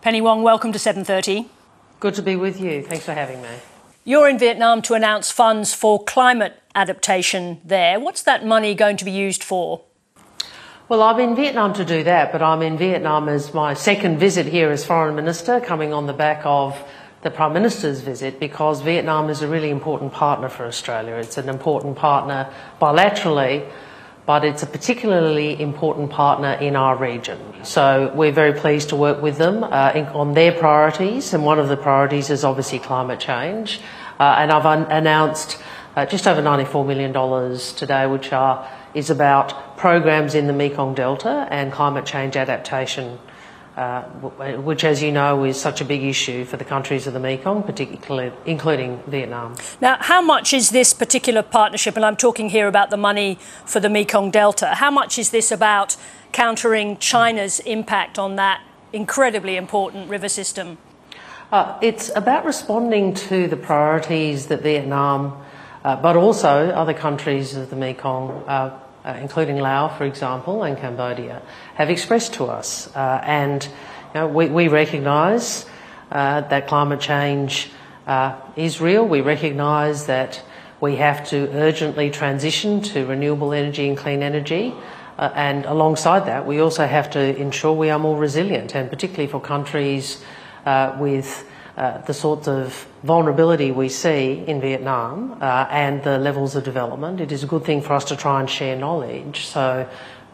Penny Wong, welcome to 7:30. Good to be with you. Thanks for having me. You're in Vietnam to announce funds for climate adaptation there. What's that money going to be used for? Well, I'm in Vietnam to do that, but I'm in Vietnam as my second visit here as Foreign Minister, coming on the back of the Prime Minister's visit, because Vietnam is a really important partner for Australia. It's an important partner bilaterally, but it's a particularly important partner in our region. So we're very pleased to work with them uh, in, on their priorities, and one of the priorities is obviously climate change. Uh, and I've un- announced uh, just over $94 million today, which are, is about programs in the Mekong Delta and climate change adaptation, uh, which, as you know, is such a big issue for the countries of the Mekong, particularly including Vietnam. Now, how much is this particular partnership, and I'm talking here about the money for the Mekong Delta, how much is this about countering China's impact on that incredibly important river system? Uh, it's about responding to the priorities that Vietnam, uh, but also other countries of the Mekong, uh, including Laos, for example, and Cambodia, have expressed to us. Uh, and you know, we, we recognise uh, that climate change is real. We recognise that we have to urgently transition to renewable energy and clean energy. Uh, and alongside that, we also have to ensure we are more resilient, and particularly for countries uh, with uh, the sorts of vulnerability we see in Vietnam uh, and the levels of development, it is a good thing for us to try and share knowledge so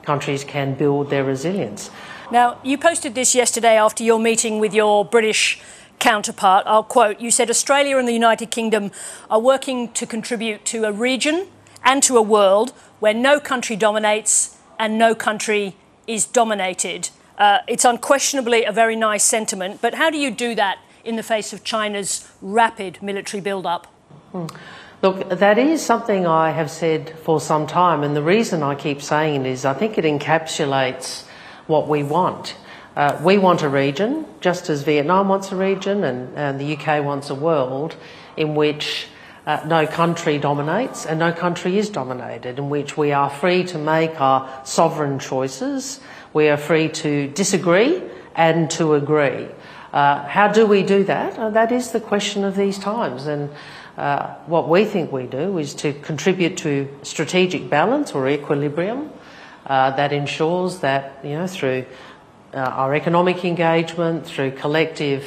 countries can build their resilience. Now, you posted this yesterday after your meeting with your British counterpart. I'll quote You said Australia and the United Kingdom are working to contribute to a region and to a world where no country dominates and no country is dominated. Uh, it's unquestionably a very nice sentiment, but how do you do that in the face of China's rapid military build-up? Look, that is something I have said for some time, and the reason I keep saying it is I think it encapsulates what we want. Uh, we want a region, just as Vietnam wants a region and, and the UK wants a world, in which uh, no country dominates and no country is dominated, in which we are free to make our sovereign choices, we are free to disagree and to agree. Uh, how do we do that? Uh, that is the question of these times. And uh, what we think we do is to contribute to strategic balance or equilibrium uh, that ensures that, you know, through uh, our economic engagement, through collective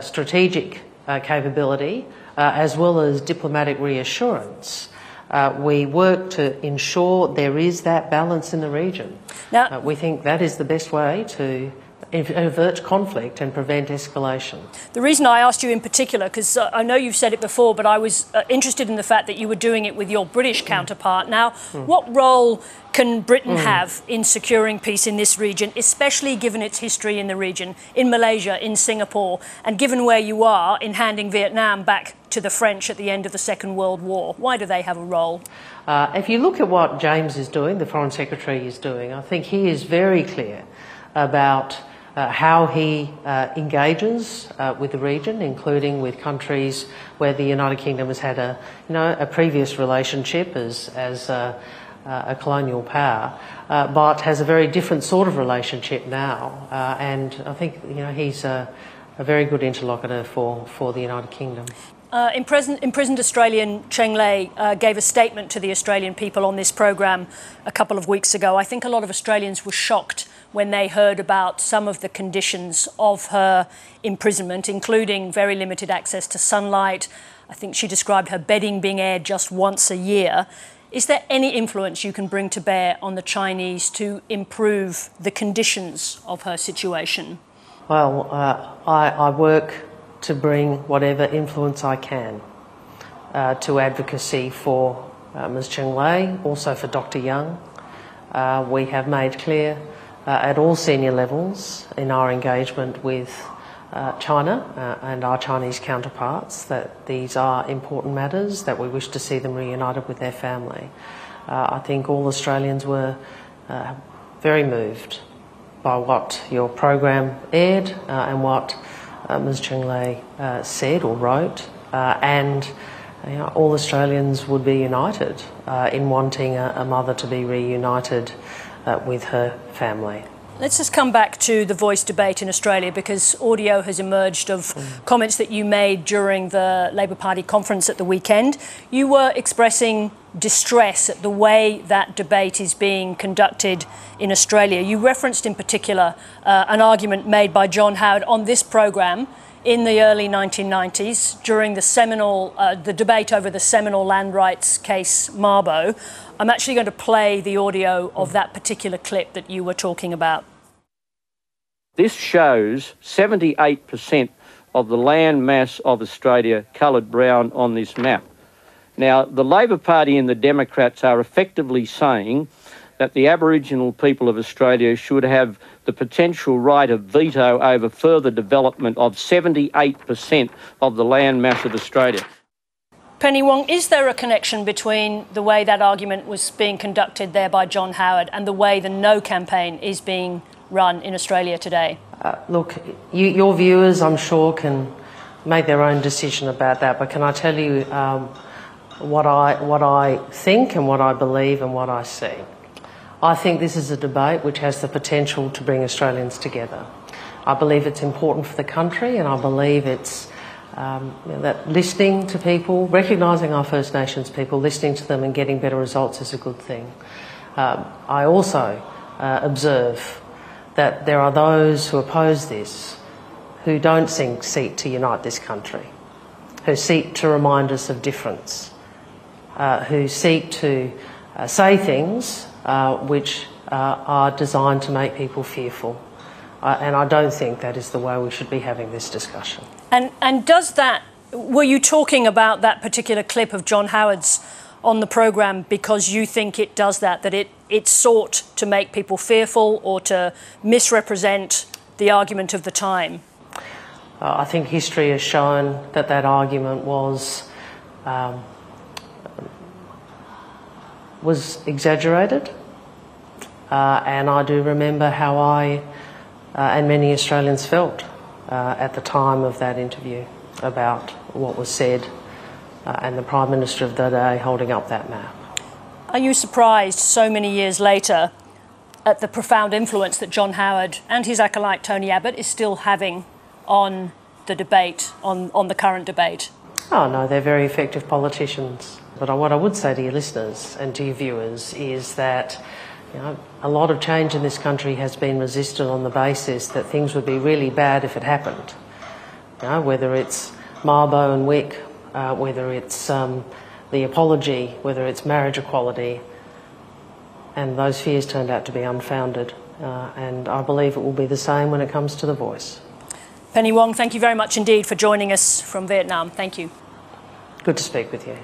strategic capability, uh, as well as diplomatic reassurance. Uh, we work to ensure there is that balance in the region. Now, uh, we think that is the best way to avert conflict and prevent escalation. The reason I asked you in particular, because uh, I know you've said it before, but I was uh, interested in the fact that you were doing it with your British mm. counterpart. Now, mm. what role can Britain mm. have in securing peace in this region, especially given its history in the region, in Malaysia, in Singapore, and given where you are in handing Vietnam back to the French at the end of the Second World War? Why do they have a role? Uh, if you look at what James is doing, the Foreign Secretary is doing, I think he is very clear about uh, how he uh, engages uh, with the region, including with countries where the United Kingdom has had a, you know, a previous relationship as, as a, a colonial power, uh, but has a very different sort of relationship now. Uh, and I think you know, he's a, a very good interlocutor for, for the United Kingdom. Uh, imprisoned, imprisoned, Australian Cheng Lei uh, gave a statement to the Australian people on this program a couple of weeks ago. I think a lot of Australians were shocked when they heard about some of the conditions of her imprisonment, including very limited access to sunlight. I think she described her bedding being aired just once a year. Is there any influence you can bring to bear on the Chinese to improve the conditions of her situation? Well, uh, I, I work to bring whatever influence I can uh, to advocacy for uh, Ms. Cheng Lei, also for Dr. Yang. Uh, we have made clear at all senior levels in our engagement with uh, China uh, and our Chinese counterparts that these are important matters, that we wish to see them reunited with their family. I think all Australians were very moved by what your program aired and what uh, Ms Cheng Lei uh, said or wrote, uh, and you know, all Australians would be united in wanting a, a, mother to be reunited with her family. Let's just come back to the voice debate in Australia because audio has emerged of comments that you made during the Labor Party conference at the weekend. You were expressing distress at the way that debate is being conducted in Australia. You referenced in particular uh, an argument made by John Howard on this program in the early 1990s during the seminal uh, the debate over the seminal land rights case Mabo. I'm actually going to play the audio of that particular clip that you were talking about. This shows 78% of the land mass of Australia coloured brown on this map. Now, the Labor Party and the Democrats are effectively saying that the Aboriginal people of Australia should have the potential right of veto over further development of 78% of the land mass of Australia. Penny Wong, is there a connection between the way that argument was being conducted there by John Howard and the way the No campaign is being run in Australia today? Uh, look, you, your viewers, I'm sure, can make their own decision about that. But can I tell you um, what I what I think and what I believe and what I see? I think this is a debate which has the potential to bring Australians together. I believe it's important for the country, and I believe it's um, you know, that listening to people, recognising our First Nations people, listening to them and getting better results is a good thing. Um, I also uh, observe that there are those who oppose this who don't seek to unite this country, who seek to remind us of difference, uh, who seek to uh, say things uh, which uh, are designed to make people fearful. Uh, and I don't think that is the way we should be having this discussion. And, and does that, were you talking about that particular clip of John Howard's on the programme because you think it does that, that it, it sought to make people fearful or to misrepresent the argument of the time? Uh, I think history has shown that that argument was um, was exaggerated, uh, and I do remember how I uh, and many Australians felt uh, at the time of that interview about what was said uh, and the Prime Minister of the day holding up that map. Are you surprised so many years later at the profound influence that John Howard and his acolyte Tony Abbott is still having on the debate, on, on the current debate? Oh, no, they're very effective politicians. But what I would say to your listeners and to your viewers is that you know, a lot of change in this country has been resisted on the basis that things would be really bad if it happened. You know, whether it's Mabo and Wik, uh, whether it's um, the apology, whether it's marriage equality, and those fears turned out to be unfounded. Uh, and I believe it will be the same when it comes to the voice. Penny Wong, thank you very much indeed for joining us from Vietnam. Thank you. Good to speak with you.